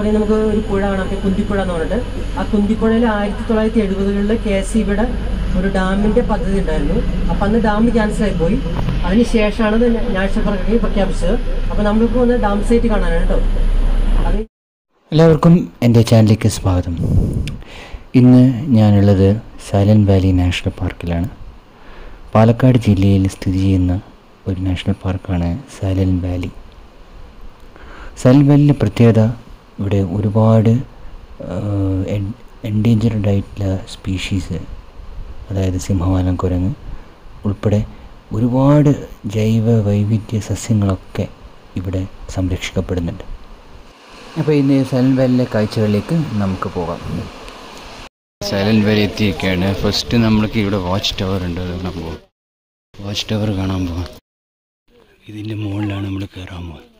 അവിടെ നമുക്ക് ഒരു പുഴ കാണാം. കുന്തിപ്പുഴ എന്ന് പറഞ്ഞിട്ട്. ആ കുന്തിപ്പുഴയിൽ ആയിരത്തി തൊള്ളായിരത്തി എഴുപതുകളിൽ കെ എസ് സിബിയുടെ ഒരു ഡാമിന്റെ പദ്ധതി ഉണ്ടായിരുന്നു. അപ്പം അന്ന് ഡാം ക്യാൻസലായി പോയി. അതിന് ശേഷമാണ് ഇത് നാഷണൽ പ്രഖ്യാപിച്ചത്. അപ്പം നമ്മളിപ്പോൾ ഒന്ന് ഡാം സൈറ്റ് കാണാനാണ് കേട്ടോ. എല്ലാവർക്കും എന്റെ ചാനലിലേക്ക് സ്വാഗതം. ഇന്ന് ഞാനുള്ളത് സൈലന്റ് വാലി നാഷണൽ പാർക്കിലാണ്. പാലക്കാട് ജില്ലയിൽ സ്ഥിതി ചെയ്യുന്ന ഒരു നാഷണൽ പാർക്കാണ് സൈലന്റ് വാലി. സൈലന്റ് വാലിന്റെ പ്രത്യേകത ഇവിടെ ഒരുപാട് എൻഡേഞ്ചർഡ് ആയിട്ടുള്ള സ്പീഷീസ് അതായത് സിംഹവാലം കുരങ്ങ് ഉൾപ്പെടെ ഒരുപാട് ജൈവ വൈവിധ്യ സസ്യങ്ങളൊക്കെ ഇവിടെ സംരക്ഷിക്കപ്പെടുന്നുണ്ട്. അപ്പോൾ ഇന്ന് സൈലന്റ് വാലിയിലെ കാഴ്ചകളിലേക്ക് നമുക്ക് പോകാം. സൈലന്റ് വാലി എത്തിയൊക്കെയാണ് ഫസ്റ്റ് നമ്മൾക്ക് ഇവിടെ വാച്ച് ടവർ ഉണ്ട്. അത് കാണാൻ പോകും വാച്ച് ടവർ കാണാൻ പോകാം ഇതിന്റെ മുകളിലാണ് നമ്മൾ കയറാൻ പോകുന്നത്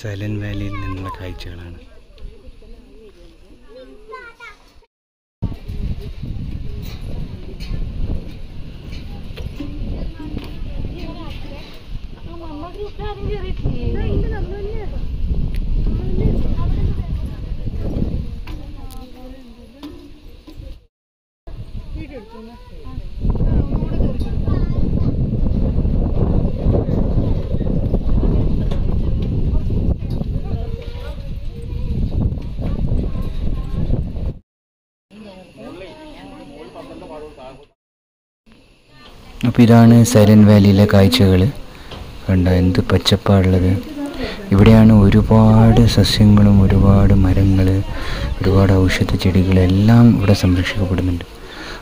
സൈലന്റ് വാലിയിൽ നിന്നുള്ള കാഴ്ചകളാണ്. അപ്പോൾ ഇതാണ് സൈലന്റ് വാലിയിലെ കാഴ്ചകൾ. കണ്ട എന്ത് പച്ചപ്പാടുള്ളത്. ഇവിടെയാണ് ഒരുപാട് സസ്യങ്ങളും ഒരുപാട് മരങ്ങൾ ഒരുപാട് ഔഷധ ചെടികളെല്ലാം ഇവിടെ സംരക്ഷിക്കപ്പെടുന്നുണ്ട്.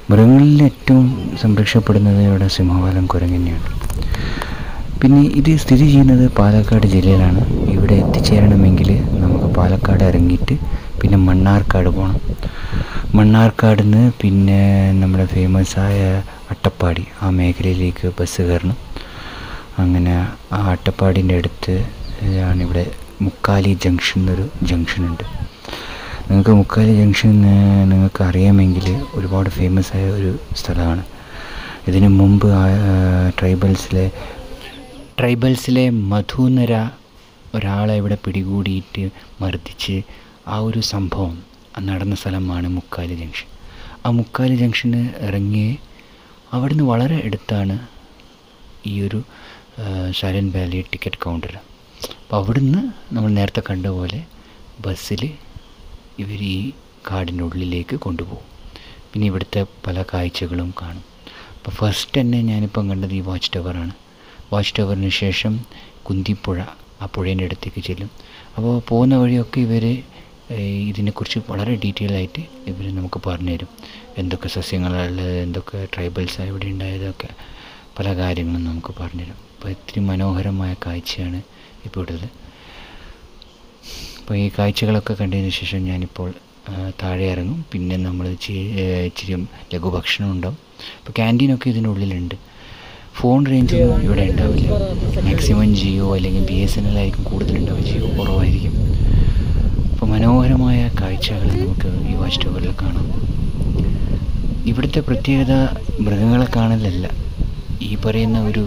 മൃഗങ്ങളിൽ ഏറ്റവും സംരക്ഷിക്കപ്പെടുന്നത് ഇവിടെ സിംഹവാലം കുരങ്ങ് തന്നെയാണ്. പിന്നെ ഇത് സ്ഥിതി ചെയ്യുന്നത് പാലക്കാട് ജില്ലയിലാണ്. ഇവിടെ എത്തിച്ചേരണമെങ്കിൽ നമുക്ക് പാലക്കാട് ഇറങ്ങിയിട്ട് പിന്നെ മണ്ണാർക്കാട് പോകണം മണ്ണാർക്കാട് പിന്നെ നമ്മുടെ ഫേമസായ അട്ടപ്പാടി ആ മേഖലയിലേക്ക് ബസ് കയറണം. അങ്ങനെ ആ അട്ടപ്പാടിന്റെ അടുത്ത് ആണിവിടെ മുക്കാലി ജംഗ്ഷൻ എന്നൊരു ജംഗ്ഷൻ ഉണ്ട്. നിങ്ങൾക്ക് മുക്കാലി ജംഗ്ഷൻ നിങ്ങൾക്ക് അറിയാമെങ്കിൽ ഒരുപാട് ഫേമസ് ആയ ഒരു സ്ഥലമാണ്. ഇതിനു മുമ്പ് ട്രൈബൽസിലെ ട്രൈബൽസിലെ മധുനര ഒരാളെ ഇവിടെ പിടികൂടിയിട്ട് മർദ്ദിച്ച് ആ ഒരു സംഭവം നടന്ന സ്ഥലമാണ് മുക്കാലി ജംഗ്ഷൻ. ആ മുക്കാലി ജംഗ്ഷന് ഇറങ്ങി അവിടുന്ന് വളരെ അടുത്താണ് ഈ ഒരു സൈലന്റ് വാലി ടിക്കറ്റ് കൗണ്ടർ. അപ്പോൾ അവിടുന്ന് നമ്മൾ നേരത്തെ കണ്ട പോലെ ബസ്സിൽ ഇവർ ഈ കാടിന്റെ ഉള്ളിലേക്ക് കൊണ്ടുപോകും. പിന്നെ ഇവിടുത്തെ പല കാഴ്ചകളും കാണും. അപ്പോൾ ഫസ്റ്റ് തന്നെ ഞാനിപ്പം കണ്ടത് ഈ വാച്ച് ടവറാണ് വാച്ച് ടവറിന് ശേഷം കുന്തിപ്പുഴ ആ പുഴേന്റെ അടുത്തേക്ക് ചെല്ലും. അപ്പോൾ പോകുന്ന വഴിയൊക്കെ ഇവർ ഇതിനെക്കുറിച്ച് വളരെ ഡീറ്റെയിൽ ആയിട്ട് ഇവർ നമുക്ക് പറഞ്ഞു തരും എന്തൊക്കെ സസ്യങ്ങളുള്ളത് എന്തൊക്കെ ട്രൈബൽസ് ഇവിടെ ഉണ്ടായതൊക്കെ പല കാര്യങ്ങളും നമുക്ക് പറഞ്ഞു തരും അപ്പോൾ ഇത്തിരി മനോഹരമായ കാഴ്ചയാണ് ഇപ്പോൾ ഉള്ളത് അപ്പോൾ ഈ കാഴ്ചകളൊക്കെ കണ്ടതിന് ശേഷം ഞാനിപ്പോൾ താഴെ ഇറങ്ങും. പിന്നെ നമ്മൾ ഇച്ചിരി ലഘുഭക്ഷണം ഉണ്ടാവും. അപ്പോൾ ക്യാന്റീനൊക്കെ ഇതിനുള്ളിലുണ്ട് ഫോൺ റേഞ്ച് ഇവിടെ ഉണ്ടാവില്ല. മാക്സിമം ജിയോ അല്ലെങ്കിൽ ബി എസ് എൻ എൽ ആയിരിക്കും കൂടുതലുണ്ടാവുക. ജിയോ കുറവായിരിക്കും. അപ്പോൾ മനോഹരമായ കാഴ്ചകൾ നമുക്ക് ഈ വാച്ച് ടവറിൽ കാണാം. ഇവിടുത്തെ പ്രത്യേകത മൃഗങ്ങളെ കാണലല്ല. ഈ പറയുന്ന ഒരു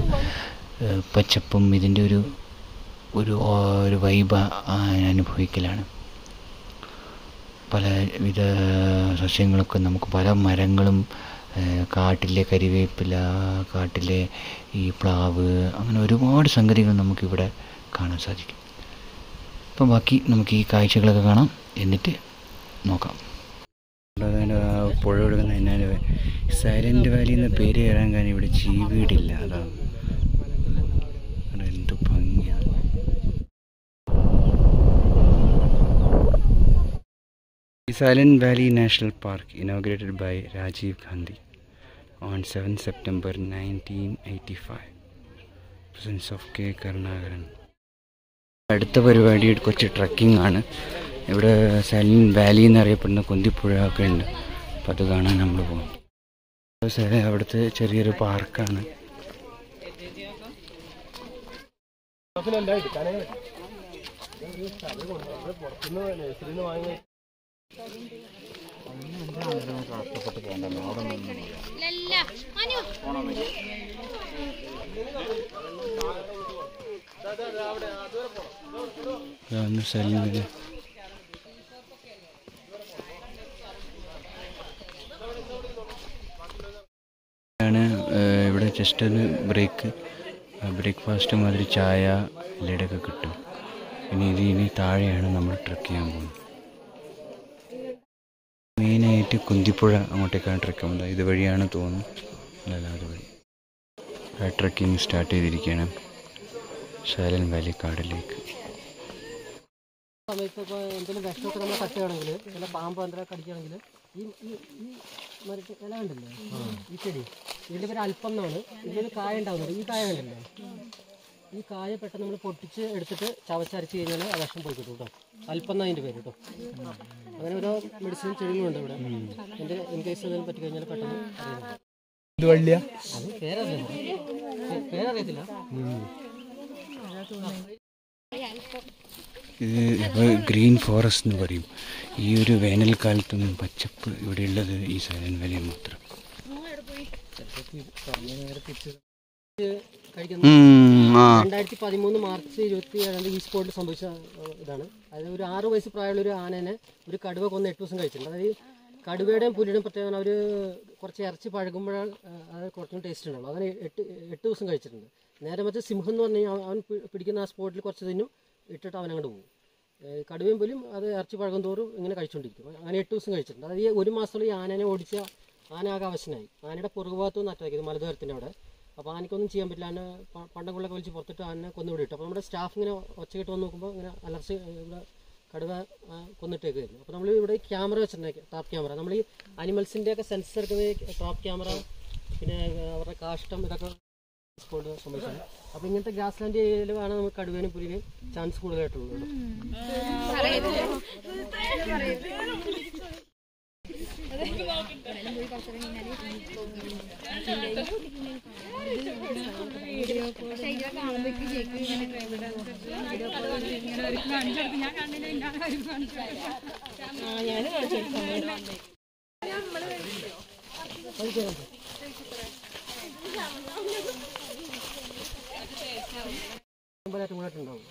പച്ചപ്പും ഇതിന്റെ ഒരു ഒരു ഒരു വൈബ അനുഭവിക്കലാണ്. പലവിധ സസ്യങ്ങളൊക്കെ നമുക്ക് പല മരങ്ങളും കാട്ടിലെ കരിവേപ്പില കാട്ടിലെ ഈ പ്ലാവ് അങ്ങനെ ഒരുപാട് സംഗതികൾ നമുക്കിവിടെ കാണാൻ സാധിക്കും. അപ്പം ബാക്കി നമുക്ക് ഈ കാഴ്ചകളൊക്കെ കാണാം എന്നിട്ട് നോക്കാം പുഴ ഒഴുകുന്ന സൈലന്റ് വാലി എന്ന പേര് കയറാൻ കാരണം ഇവിടെ ചീവീടില്ല അതാണ് അവിടെ എന്ത് ഭംഗിയാണ് Silent Valley National Park, inaugurated by Rajiv Gandhi on 7 September 1985. Presence of K. Karnagaran. അടുത്ത പരിപാടി കുറച്ച് ട്രക്കിംഗ് ആണ്. ഇവിടെ സൈലൻ വാലി എന്നറിയപ്പെടുന്ന കുന്തിപ്പുഴ ഒക്കെ ഉണ്ട്. അപ്പം അത് കാണാൻ നമ്മൾ പോകും. അവിടുത്തെ ചെറിയൊരു പാർക്കാണ്. വാലി ആണ് ഇവിടെ ജസ്റ്റ് ഒന്ന് ബ്രേക്ക് ബ്രേക്ക്ഫാസ്റ്റ് മാതിരി ചായ ഇലയുടെയൊക്കെ കിട്ടും. ഇനി ഇത് ഇനി താഴെയാണ് നമ്മൾ ട്രക്ക് ചെയ്യാൻ പോകുന്നത്. മെയിനായിട്ട് കുന്തിപ്പുഴ അങ്ങോട്ടേക്കാണ് ട്രക്ക് ചെയ്യുന്നത് ഇതുവഴിയാണ് തോന്നുന്നു. അല്ലല്ല അതുവഴി. ട്രക്കിംഗ് സ്റ്റാർട്ട് ചെയ്തിരിക്കുകയാണ്. സൈലന്റ് വാലി കാടിലേക്ക് സമയത്ത് ഇപ്പോൾ എന്തെങ്കിലും വിഷമൊക്കെ നമ്മൾ തട്ടുകയാണെങ്കിൽ ചില പാമ്പ് എന്തെങ്കിലും കടിക്കുകയാണെങ്കിൽ ഈ ഈ ഈ മരത്തെ ഇല കണ്ടില്ലേ? ഈ ചെടി. ഇതിന്റെ പേര് അല്പം എന്നാണ്. ഇതിലൊരു കായ ഉണ്ടാവുന്നത് ഈ കായ കണ്ടില്ലേ? ഈ കായ പെട്ടെന്ന് നമ്മൾ പൊട്ടിച്ച് എടുത്തിട്ട് ചവച്ചരച്ച് കഴിഞ്ഞാൽ ആ വിഷം പോയി കിട്ടും കേട്ടോ. അല്പം എന്നാ അതിന്റെ പേര് കേട്ടോ. അങ്ങനെ ഓരോ മെഡിസിൻ ചെടികളുണ്ട് ഇവിടെ. എന്റെ ഇൻ കേസ് എന്തെങ്കിലും പറ്റി കഴിഞ്ഞാൽ പെട്ടെന്ന് അത് പേരറിയില്ല പേരറിയത്തില്ല. ഇത് ഗ്രീൻ ഫോറസ്റ്റ് എന്ന് പറയും. ഈ ഒരു വേനൽക്കാലത്തൊന്നും പച്ചപ്പ് ഇവിടെയുള്ളത് ഈ സൈലൻ വാലി മാത്രം. രണ്ടായിരത്തി പതിമൂന്ന് മാർച്ച് ഇരുപത്തി ഏഴാം ഈ സ്പോട്ടിൽ സംഭവിച്ച ഇതാണ്. അതായത് ഒരു ആറ് വയസ്സ് പ്രായമുള്ള ഒരു ആനേനെ ഒരു കടുവ കൊന്ന് എട്ട് ദിവസം കഴിച്ചിട്ടുണ്ട്. അതായത് കടുവയുടെയും പുലിയുടെയും പ്രത്യേകത അവർ കുറച്ച് ഇറച്ചി പഴകുമ്പോഴാണ് അത് കുറച്ചും ടേസ്റ്റ് ഉണ്ടാവും അങ്ങനെ എട്ട് എട്ട് ദിവസം കഴിച്ചിട്ടുണ്ട്. നേരെ മറ്റേ സിംഹം എന്ന് പറഞ്ഞു കഴിഞ്ഞാൽ അവൻ പിടിക്കുന്ന ആ സ്പോട്ടിൽ കുറച്ച് തിന്നും ഇട്ടിട്ട് അവൻ അങ്ങോട്ട് പോകും. കടുവയും പുലിയും അത് ഇറച്ചി പഴകും തോറും ഇങ്ങനെ കഴിച്ചുകൊണ്ടിരിക്കും അങ്ങനെ എട്ട് ദിവസം കഴിച്ചിട്ടുണ്ട്. അതായത് ഒരു മാസത്തോളം ഈ ആനേനെ ഓടിച്ച ആന ആകെ അവശനായി. ആനയുടെ പുറകുഭാഗത്തു നിന്ന് അറ്റാക്ക് ചെയ്തു മലദ്വാരത്തിന്റെ അവിടെ. അപ്പോൾ ആനയ്ക്കൊന്നും ചെയ്യാൻ പറ്റില്ല. ആന പ- പണ്ടങ്ങളിലൊക്കെ വലിച്ച് പുറത്തിട്ട് ആനെ കൊന്നുവിടെ ഇട്ടു അപ്പോൾ നമ്മുടെ സ്റ്റാഫ് ഇങ്ങനെ ഒച്ചകിട്ട് വന്ന് നോക്കുമ്പോൾ ഇങ്ങനെ അലർച്ച ഇവിടെ കടുവ കൊന്നിട്ടേക്കായിരുന്നു അപ്പോൾ നമ്മൾ ഇവിടെ ക്യാമറ വെച്ചിട്ടുണ്ട് ട്രാപ്പ് ക്യാമറ നമ്മൾ ഈ അനിമൽസിന്റെ ഒക്കെ സെൻസർ എടുക്കുന്നത് ട്രാപ്പ് ക്യാമറ പിന്നെ അവരുടെ കാഷ്ടം ഇതൊക്കെ കൊണ്ട് സംഭവിച്ചത് അപ്പോൾ ഇങ്ങനത്തെ ഗ്രാസ് ലാൻഡ് ഏരിയയിലാണ് നമുക്ക് കടുവേനും പുലിനും ചാൻസ് കൂടുതലായിട്ടുള്ളത് കേട്ടോ. മലമ്പുഴയായിട്ട് മുന്നോട്ടുണ്ടാവും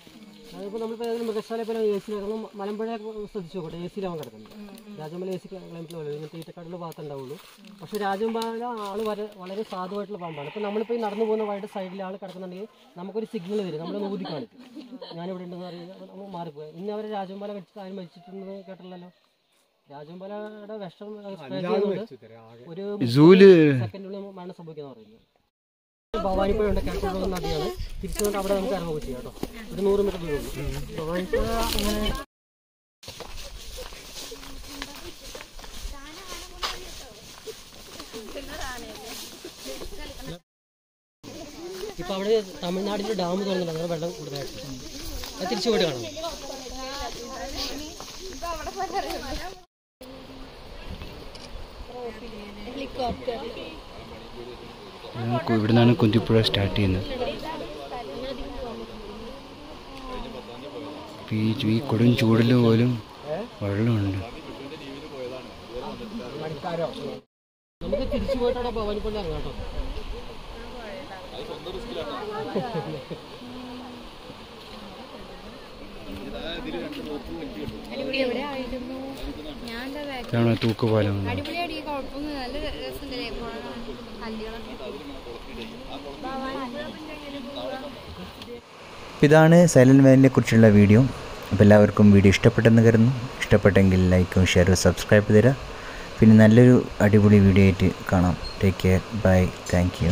അതിപ്പോൾ നമ്മളിപ്പോൾ ഏതെങ്കിലും മൃഗശാല പോലെ എ സി കാരണം മലമ്പുഴ ശ്രദ്ധിച്ചു നോക്കട്ടെ എ സിയിലാവാൻ കിടക്കുന്നത് രാജമല എ സി ക്ലൈമറ്റിൽ പോലെ ഇങ്ങനത്തെ ഭാഗത്ത് ഉണ്ടാവുള്ളൂ പക്ഷേ രാജമല ആൾ വരെ വളരെ സാധുവായിട്ടുള്ള പാമ്പാണ്. ഇപ്പോൾ നമ്മളിപ്പോൾ ഈ നടന്നു പോകുന്ന വഴിയുടെ സൈഡിൽ ആൾ കിടക്കുന്നുണ്ടെങ്കിൽ നമുക്കൊരു സിഗ്നൽ തരും നമ്മൾ നോക്കി കാണിക്കും ഞാനിവിടെ ഉണ്ടെന്ന് പറയുന്നത് നമ്മൾ മാറിപ്പോയി. ഇന്ന് അവരെ രാജമല വെച്ചിട്ട് ആരും മരിച്ചിട്ടുണ്ടെന്ന് കേട്ടല്ലോ രാജമലയുടെ വിഷം സ്പ്രേ ചെയ്തുകൊണ്ട് ഒരു സെക്കൻഡിനുള്ളിൽ മരണം സംഭവിക്കുന്ന പറയുന്നത്. ഭവാനിപ്പുഴ ഉണ്ട് നദിയാണ്. തിരിച്ചുകൊണ്ട് അവിടെ നമുക്ക് ഇറങ്ങുകയും ചെയ്യാം കേട്ടോ. ഒരു നൂറ് മീറ്റർ ദൂരമുള്ളൂ. ഭവാനിപ്പുഴ അങ്ങനെ ഇപ്പൊ അവിടെ തമിഴ്നാടിന്റെ ഡാം തുറന്നിട്ട് അങ്ങനെ വെള്ളം കൂടുതലായിട്ട്. അത് തിരിച്ചു പോയിട്ട് കാണാം. ഇവിടെ നിന്നാണ് കുഞ്ചിപ്പുഴ സ്റ്റാർട്ട് ചെയ്യുന്നത്. ഈ കൊടും ചൂടിൽ പോലും വെള്ളമുണ്ട്. നമുക്ക് തിരിച്ചു പോയിട്ടാണ് അവിടെ ഭവാനിപ്പുഴ രസമുണ്ടല്ലേ പോകാൻ കല്ലുകളൊക്കെ ഇതാണ് സൈലന്റ് വാലിനെ കുറിച്ചുള്ള വീഡിയോ. അപ്പോൾ എല്ലാവർക്കും വീഡിയോ ഇഷ്ടപ്പെട്ടെന്ന് കരുതുന്നു. ഇഷ്ടപ്പെട്ടെങ്കിൽ ലൈക്കും ഷെയറും സബ്സ്ക്രൈബ് തരാം പിന്നെ നല്ലൊരു അടിപൊളി വീഡിയോ ആയിട്ട് കാണാം. Take care bye thank you